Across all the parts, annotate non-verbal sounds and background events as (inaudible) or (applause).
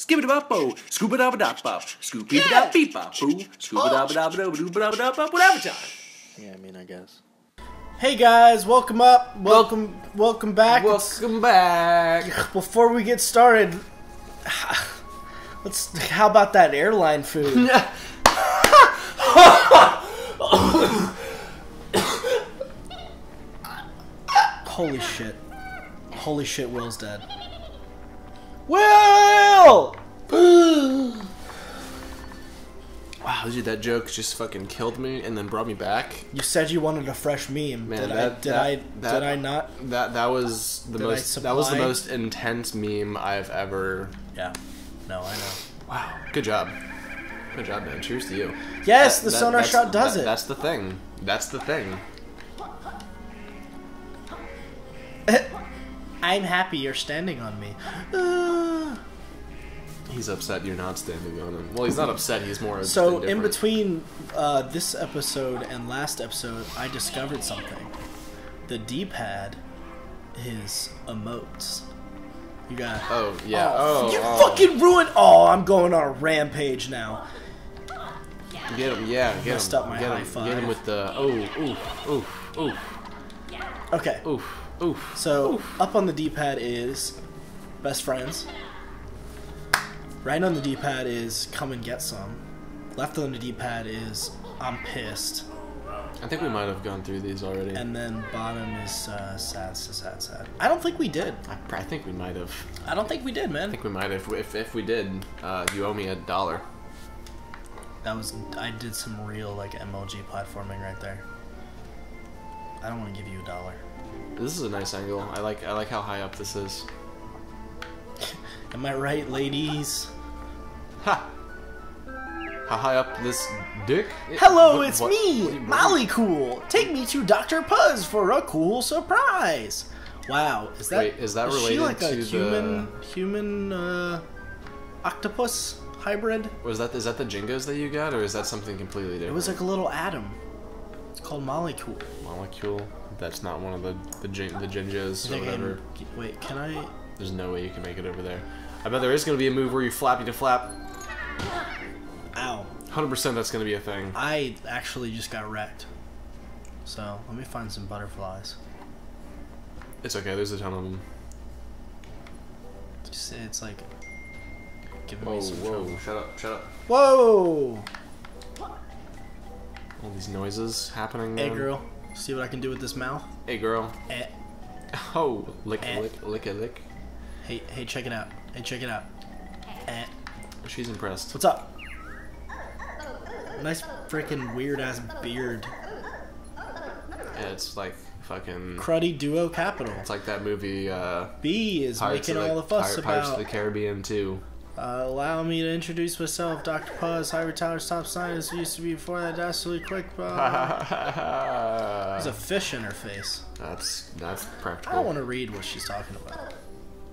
Skip it up, oh, scoop it up, up, up, scoop it up, beep up, boo, up, up, up, whatever time. Yeah, I mean, I guess. Hey guys, welcome up. Welcome, welcome back. Welcome back. Before we get started, let's. How about that airline food? Holy shit! Holy shit! Will's dead. Will! Dude, that joke just fucking killed me and then brought me back. You said you wanted a fresh meme. Man, did I? Did that- I? that- did I not? That that was the Did most that was the most intense meme I've ever. Yeah. No, I know. Wow, good job, good job, man. Cheers to you. Yes, the That- sonar shot does that- it. That's the thing. That's the thing. (laughs) I'm happy you're standing on me. He's upset you're not standing on him. Well, he's not upset. He's more. so in between uh, this episode and last episode, I discovered something. The D-pad is emotes. You got. Oh yeah. Oh, you oh. fucking ruined. Oh, I'm going on a rampage now. Get him. Yeah. Get Messed him. up my get high him. five. Get him with the. Oh. Oof. Oof. Oof. Okay. Oof. Oof. So up on the D-pad is best friends. Right on the D-pad is come and get some. Left on the D-pad is I'm pissed. I think we might have gone through these already. And then bottom is uh, sad, sad, sad, sad. I don't think we did. I, I think we might have. I don't think we did, man. I think we might have. If if we did, uh, you owe me a dollar. That was I did some real like MLG platforming right there. I don't want to give you a dollar. This is a nice angle. I like. I like how high up this is. Am I right, ladies? Ha! How high up this dick? Hello, What- it's what- me, what- Mollycool. Take me to Dr. Puzz for a cool surprise. Wow, is that Wait, is that she related like a to the- human human uh, octopus hybrid? Was that is that the Jinjos that you got, or is that something completely different? It was like a little atom. It's called Molecule. Molecule. That's not one of the the the Jinjos or I can- whatever. Wait, can I? There's no way you can make it over there. I bet there is going to be a move where you flappy to flap. Ow! 100% that's going to be a thing. I actually just got wrecked. So let me find some butterflies. It's okay. There's a ton of them. Just, it's like giving Whoa, me some whoa! trouble. Shut up! Shut up! Whoa! All these noises happening. Hey man. girl, see what I can do with this mouth? Hey girl. Eh. (laughs) Oh, lick, Eh. lick, lick, a lick. Hey, hey, check it out. Hey, check it out. Eh. She's impressed. What's up? Nice freaking weird ass beard. Yeah, it's like fucking. Cruddy Duo Capital. It's like that movie. Uh, B is Pirates making of the, all the fuss Pir- Pirates of the Caribbean too. Uh, allow me to introduce myself, Dr. Puzz, Hivory Tower top scientist Used to be before that, dastardly quick. Uh, (laughs) there's a fish in her face. that's that's practical. I don't want to read what she's talking about.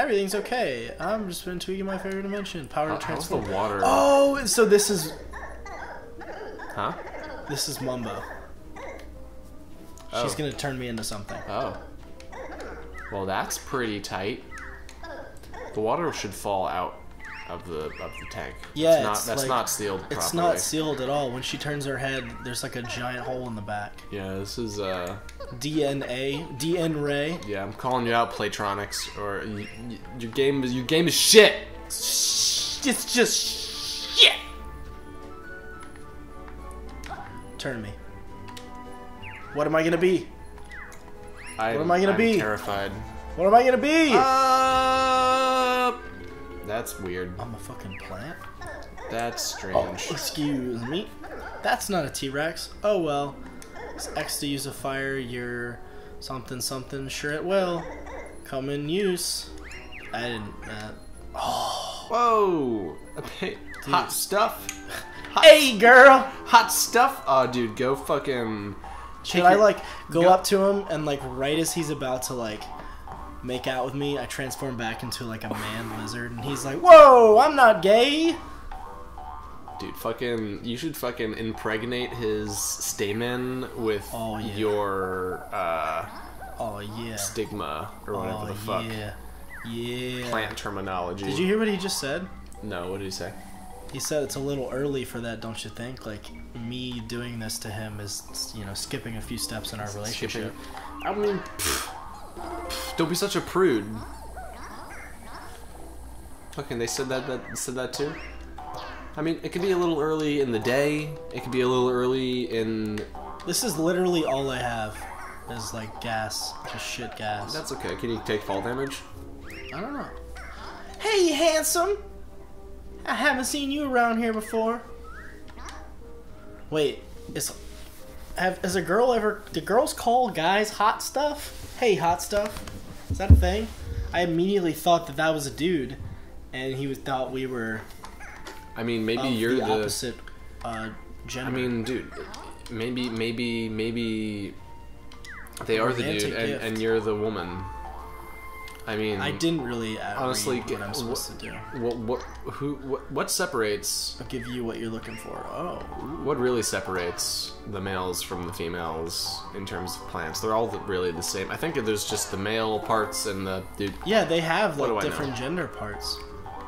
Everything's okay. I'm just been tweaking my favorite dimension. Power to how's the water? Oh, so this is Huh? this is Mumbo. She's Oh. gonna turn me into something. Oh. Well, that's pretty tight. The water should fall out of the of the tank. Yeah, it's not, that's like- not sealed properly. It's not sealed at all. When she turns her head, there's like a giant hole in the back. Yeah, this is uh. DNA, DN Ray. Yeah, I'm calling you out, Playtronics, or y- y- your game is your game is shit. It's just shit. Turn me. What am I gonna be? I'm, What am I gonna I'm be? Terrified. What am I gonna be? Uh, that's weird. I'm a fucking plant. That's Oh, strange. excuse me. That's not a T-Rex. Oh well. It's X to use a fire. You're something something. Sure it will. Come in use. I didn't. Uh, (gasps) Whoa! Okay, Hot stuff. Hot, hey girl. hot stuff. Oh, dude, go fucking. Should I like go, go- up to him and like right as he's about to like make out with me, I transform back into like a man lizard, and he's like, "Whoa, I'm not gay." Dude, fucking. You should fucking impregnate his stamen with Oh, yeah. your uh, Oh yeah. stigma or whatever Oh the fuck. yeah. Yeah. Plant terminology. Did you hear what he just said? No, what did he say? He said it's a little early for that, don't you think? Like me doing this to him is, you know, skipping a few steps in our relationship. I mean, don't be such a prude. Fucking, they said that that said that too. I mean, it could be a little early in the day. It could be a little early in. This is literally all I have. Is like gas, just shit gas. That's okay. Can you take fall damage? I don't know. Hey, handsome. I haven't seen you around here before. Wait, is have has a girl ever? Do girls call guys hot stuff? Hey, hot stuff. Is that a thing? I immediately thought that that was a dude, and he was thought we were I mean, maybe you're the, the. opposite uh, gender. I mean, dude, maybe, maybe, maybe they are the dude, and, and you're the woman. I mean, I didn't really uh, honestly get- what I'm supposed to do. What, what, who, what, what separates? I'll give you what you're looking for. Oh, What really separates the males from the females in terms of plants? They're all the- really the same. I think there's just the male parts and the dude. yeah, they have like different gender parts.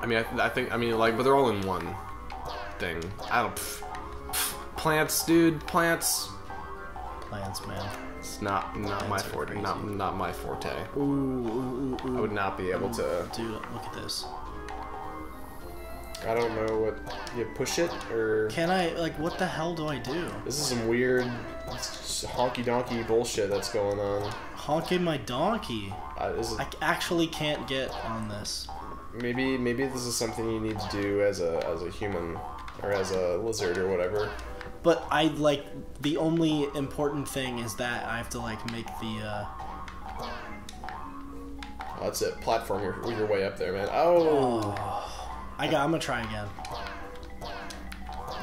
I mean, I, I think, I mean, like, but they're all in one thing. I don't. pff, pff, plants, dude, plants. Plants, man. It's not not my forte. Not not my forte. Ooh, ooh, ooh, ooh. I would not be able to. Dude, look at this. I don't know what you push it or. Can I like what the hell do I do? This is some weird honky donkey bullshit that's going on. Honking my donkey. Uh, is I actually can't get on this. maybe maybe this is something you need to do as a as a human or as a lizard or whatever. But I like the only important thing is that I have to like make the uh Oh, that's it. Platform your your way up there, man. Oh, I got I'm gonna try again.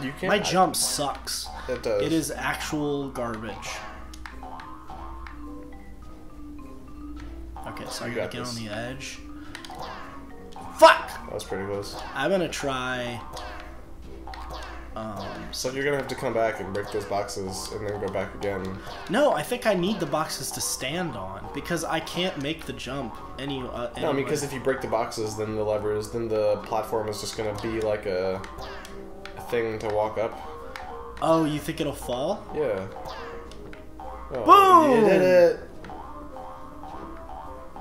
you can't. My jump sucks. It does. It is actual garbage. Okay, so I'm You gonna got get this. on the edge. Fuck! That was pretty close. I'm gonna try. Um, So you're gonna have to come back and break those boxes and then go back again. no, I think I need the boxes to stand on because I can't make the jump any. Uh, No, I mean, because if you break the boxes, then the levers, then the platform is just gonna be like a, a thing to walk up. oh, you think it'll fall? Yeah. Oh, Boom! You did it!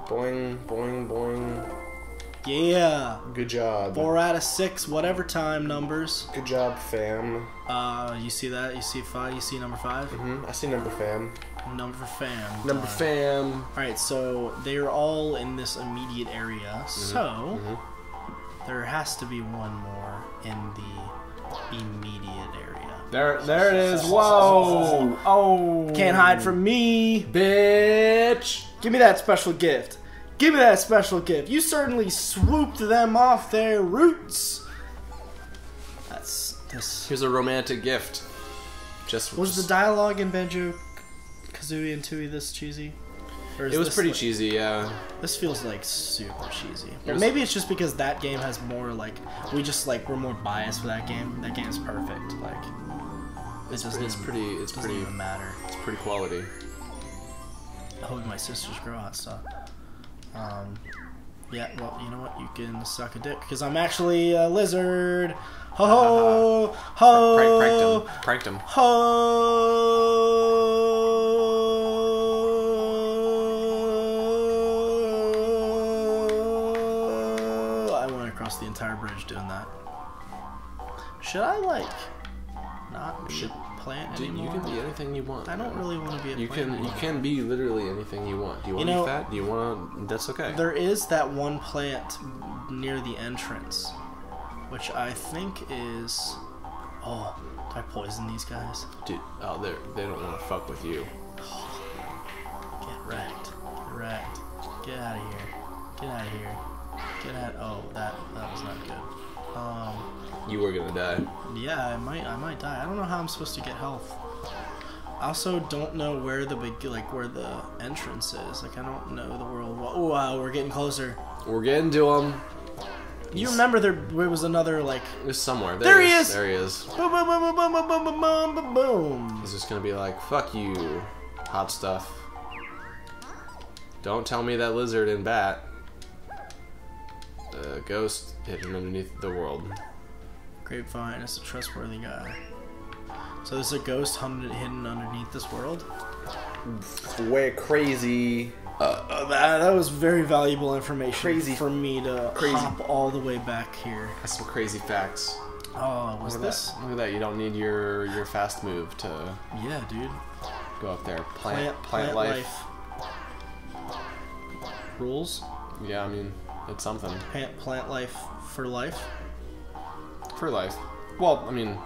Boing, boing, boing. Yeah. Good job. Four out of six, whatever time numbers. Good job, fam. Uh, you see that? You see five? You see number five? hmm I see number fam. Number fam. Number time. fam. All right, so they are all in this immediate area. Mm-hmm. So there has to be one more in the immediate area. There, there it is. (laughs) Whoa! Oh! Can't hide from me. bitch. Give me that special gift. Give me that special gift. You certainly swooped them off their roots. That's this. Here's a romantic gift. Just Was the dialogue in Banjo Kazooie and Tooie this cheesy? It was pretty like- cheesy, yeah. This feels like super cheesy. But maybe it's just because that game has more like we just like we're more biased for that game. That game's perfect. Like it doesn't It's pretty. It's doesn't pretty. even matter. It's pretty quality. I hope my sister's girl hot stuff. Um, yeah. Well, you know what? You can suck a dick because I'm actually a lizard. Ho ho ho pranked him. Pranked him. Ho! I went across the entire bridge doing that. Should I like not a plant Dude, you can be anything you want. I don't really want to be a You plant can. You can be literally anything you want. Do you want You to know- be fat? Do you want to? That's okay. There is that one plant near the entrance, which I think is. Oh, do I poison these guys? Dude, oh, they they don't want to fuck with you. Get wrecked. Get wrecked. Get out of here. Get out of here. Get out. Oh, that that was not good. Um, You were gonna die. yeah, I might I might die. I don't know how I'm supposed to get health. I also don't know where the big like where the entrance is. Like I don't know the world. Oh wow, we're getting closer. We're getting to him. You remember there, there was another like There's somewhere. There he is. is! There he is. boom boom boom boom boom boom boom boom boom boom. He's just gonna be like, "Fuck you, hot stuff." Don't tell me that lizard and bat. A ghost hidden underneath the world. Grapevine is a trustworthy guy. So there's a ghost hun- hidden underneath this world. Way crazy. Uh, that, that was very valuable information Crazy. for me to Crazy. hop all the way back here. That's some crazy facts. Oh, was Look this? that. Look at that. You don't need your your fast move to Yeah, dude. go up there. Plant, Plant plant, life. Rules. Yeah, I mean it's something Plant, plant life for life. for life. Well, I mean,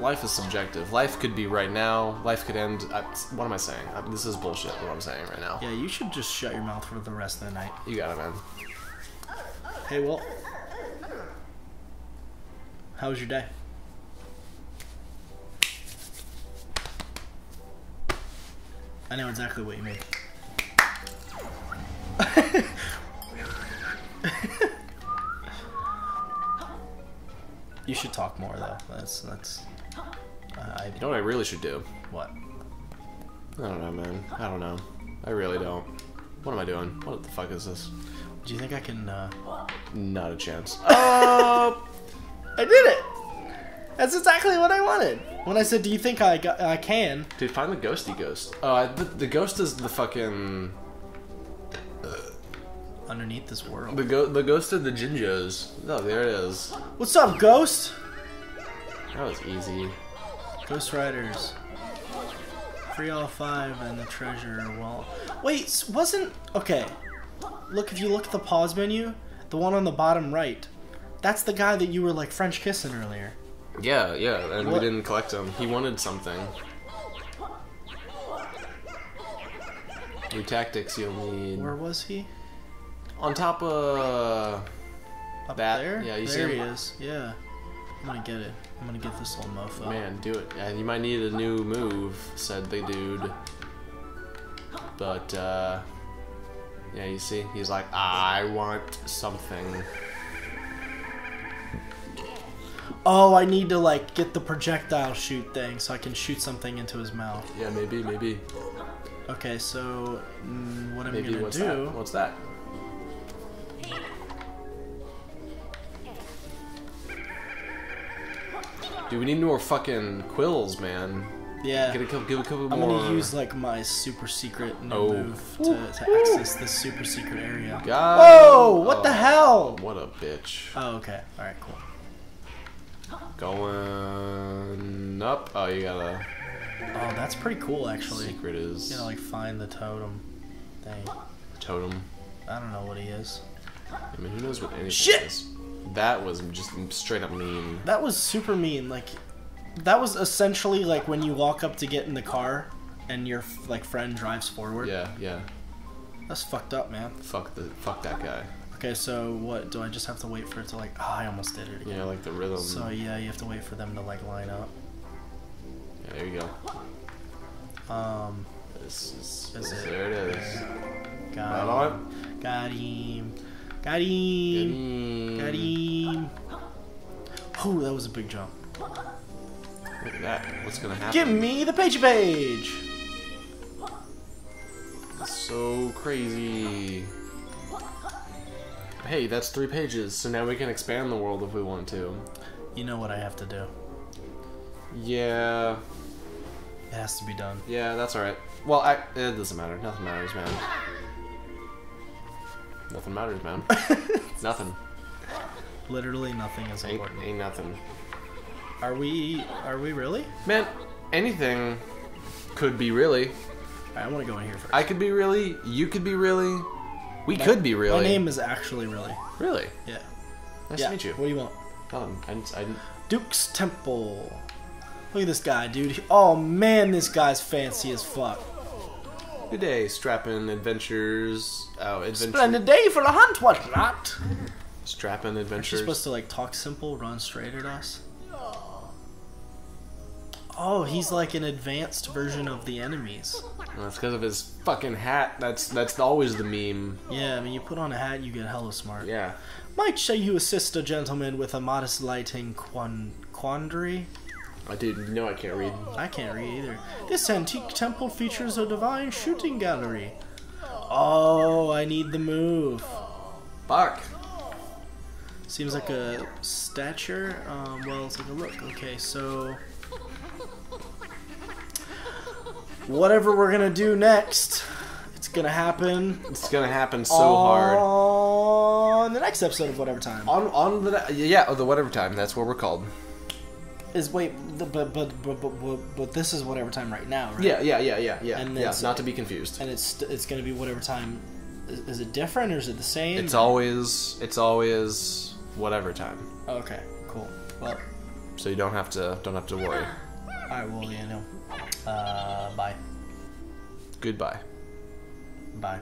life is subjective. Life could be right now. Life could end. I, what am I saying? I, this is bullshit. What I'm saying right now. Yeah, you should just shut your mouth for the rest of the night. You got it, man. Hey, Will. How was your day? I know exactly what you mean. (laughs) you should talk more though. That's that's. Uh, I You know what I really should do? what? I don't know, man. I don't know. I really don't. What am I doing? What the fuck is this? Do you think I can? Uh... Not a chance. (laughs) Oh, I did it. That's exactly what I wanted. When I said, "Do you think I got, I can?" Dude, find the ghosty ghost. I, the, the ghost is the fucking Underneath this world. the go the ghost of the Jinjos. Oh, there it is. What's up, Ghost? That was easy. Ghost Riders. Free all five and the treasure. Well, wait, wasn't okay? Look, if you look at the pause menu, the one on the bottom right, that's the guy that you were like French kissing earlier. Yeah, yeah, and What? we didn't collect him. He wanted something. New tactics you'll need. Where was he? On top of Up That- there? yeah, you see there him? he is. Yeah. I'm gonna get it. I'm gonna get this little mofo. man, do it. And you might need a new move, said the dude. But uh yeah, you see, he's like, I want something. Oh, I need to like get the projectile shoot thing so I can shoot something into his mouth. Yeah, maybe, maybe, Okay, so mm, what I'm maybe. gonna What's do? that? What's that? Dude, we need more fucking quills, man. Yeah. Get a couple, give a couple I'm more. gonna use like my super secret new Oh. move to, to access this super secret area. God. Whoa! What the Oh, hell? What a bitch. Oh, okay. All right, cool. Going up. Oh, you gotta. Oh, that's pretty cool, actually. Secret is You gotta like find the totem thing. totem. I don't know what he is. I mean, who knows what anything Shit! is? That was just straight up mean. That was super mean. Like, that was essentially like when you walk up to get in the car and your like friend drives forward. Yeah, yeah. That's fucked up, man. Fuck the fuck that guy. Okay, so what? Do I just have to wait for it to like? Oh, I almost did it again. Yeah, like the rhythm. So yeah, you have to wait for them to like line up. Yeah, there you go. Um, This is, Is it- there it is. got him. Got him. Him. Got. Oh, that was a big jump. Look at that. What's gonna happen? Give me the pagey page. So crazy. Hey, that's three pages, so now we can expand the world if we want to. You know what I have to do. Yeah, It has to be done. yeah, that's alright. Well, I, it doesn't matter. Nothing matters, man. Nothing matters, man. (laughs) nothing. Literally nothing is Ain't, important. ain't nothing. Are we? Are we really? Man, anything could be really. I want to go in here first. I could be really. You could be really. We could be really. My name is actually really. Really? Yeah. Nice yeah. to meet you. What do you want? Nothing. I, I, Duke's Temple. Look at this guy, dude. Oh man, this guy's fancy as fuck. Good day, strapping adventures. Oh, adventure. Splendid day for the hunt, what not? Strapping She's adventures. supposed to like talk simple, run straight at us. Oh, he's like an advanced version of the enemies. That's because of his fucking hat. That's that's always the meme. Yeah, I mean, you put on a hat, you get hella smart. Yeah. Might say you assist a gentleman with a modest lighting quan- quandary? I dude, you know I can't read. I can't read either. This antique temple features a divine shooting gallery. Oh, I need the move. Fuck. Seems like a stature. Um, well, let's take a look. Okay, so whatever we're gonna do next, it's gonna happen It's gonna happen so hard. on the next episode of whatever time. On on the yeah, oh, the whatever time. That's what we're called. Is wait, the, but, but but but but but this is whatever time right now, right? Yeah, yeah, yeah, yeah, yeah. And yeah, not to be confused. And it's it's gonna be whatever time. Is, is it different or is it the same? It's always it's always whatever time. okay. Cool. Well, So you don't have to don't have to worry. all right. Well, you know. Uh, bye. Goodbye. Bye.